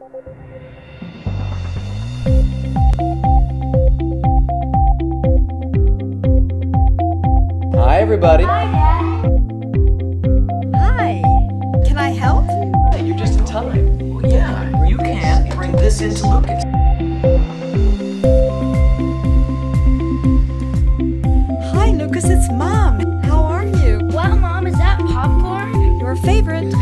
Hi, everybody. Hi, Dad. Hi. Can I help? Hey, you're just in time. Well, yeah, you can bring this into Lucas. Hi, Lucas. It's Mom. How are you? Well, Mom, is that popcorn? Your favorite.